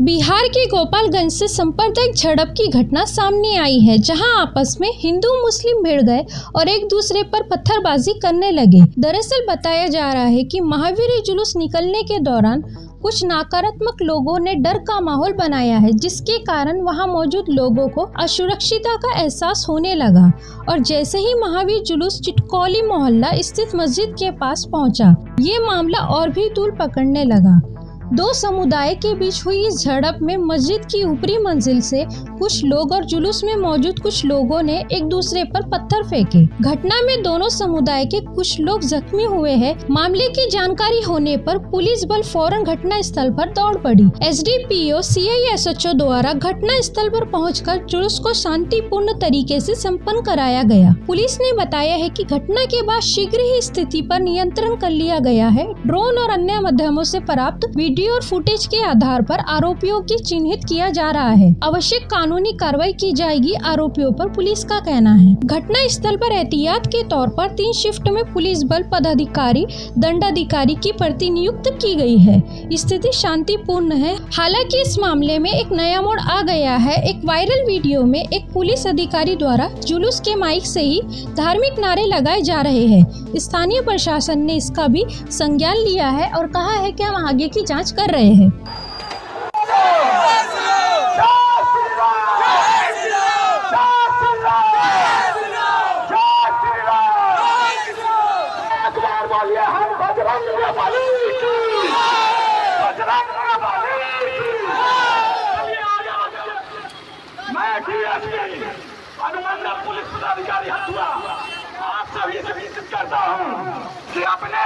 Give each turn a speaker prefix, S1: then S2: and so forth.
S1: बिहार के गोपालगंज से सांप्रदायिक झड़प की घटना सामने आई है जहाँ आपस में हिंदू मुस्लिम भिड़ गए और एक दूसरे पर पत्थरबाजी करने लगे। दरअसल बताया जा रहा है कि महावीर जुलूस निकलने के दौरान कुछ नकारात्मक लोगों ने डर का माहौल बनाया है जिसके कारण वहाँ मौजूद लोगों को असुरक्षिता का एहसास होने लगा और जैसे ही महावीर जुलूस चिटकौली मोहल्ला स्थित मस्जिद के पास पहुँचा, ये मामला और भी तूल पकड़ने लगा। दो समुदाय के बीच हुई इस झड़प में मस्जिद की ऊपरी मंजिल से कुछ लोग और जुलूस में मौजूद कुछ लोगों ने एक दूसरे पर पत्थर फेंके। घटना में दोनों समुदाय के कुछ लोग जख्मी हुए हैं। मामले की जानकारी होने पर पुलिस बल फ़ौरन घटना स्थल पर दौड़ पड़ी। S D P O C I S H O द्वारा घटना स्थल पर पहुंचकर जुलूस को शांतिपूर्ण तरीके से संपन्न कराया गया। पुलिस ने बताया है कि घटना के बाद शीघ्र ही स्थिति पर नियंत्रण कर लिया गया है। ड्रोन और अन्य माध्यमों से प्राप्त वीडियो और फुटेज के आधार पर आरोपियों की चिन्हित किया जा रहा है। आवश्यक कानूनी कार्रवाई की जाएगी, आरोपियों पर पुलिस का कहना है। घटना स्थल पर एहतियात के तौर पर तीन शिफ्ट में पुलिस बल पदाधिकारी, दंडाधिकारी की प्रतिनियुक्त की गई है। स्थिति शांतिपूर्ण है। हालाँकि इस मामले में एक नया मोड़ आ गया है। एक वायरल वीडियो में एक पुलिस अधिकारी द्वारा जुलूस के माइक से ही धार्मिक नारे लगाए जा रहे हैं। स्थानीय प्रशासन ने इसका भी संज्ञान लिया है और कहा है कि हम आगे की जाँच कर रहे हैं।
S2: अनुमंडल पुलिस पदाधिकारी हथुआ, आप सभी से विज़िट करता हूँ कि अपने